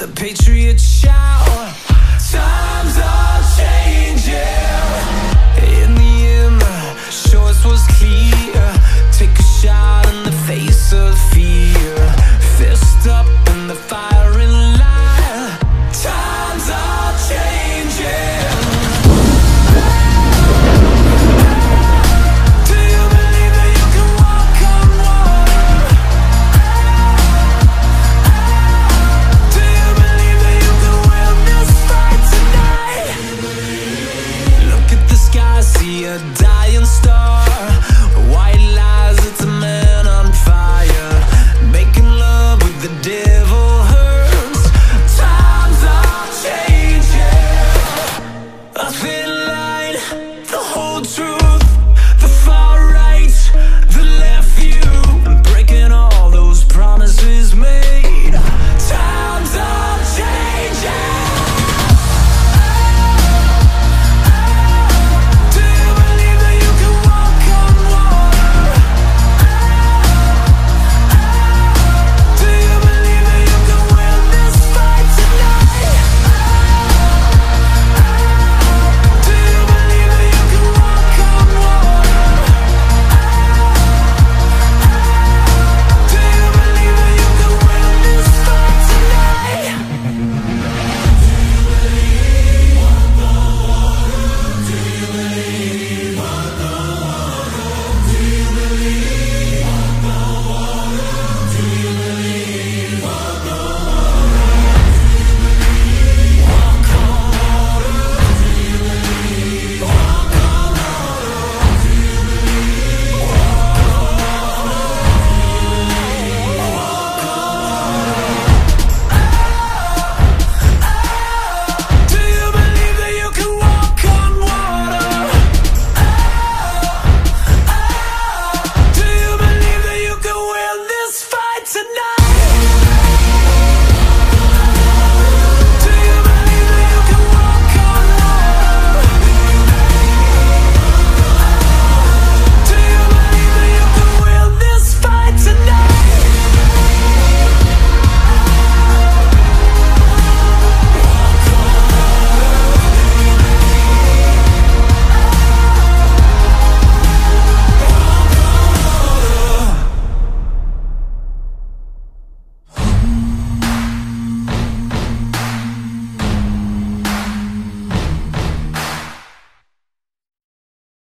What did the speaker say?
the page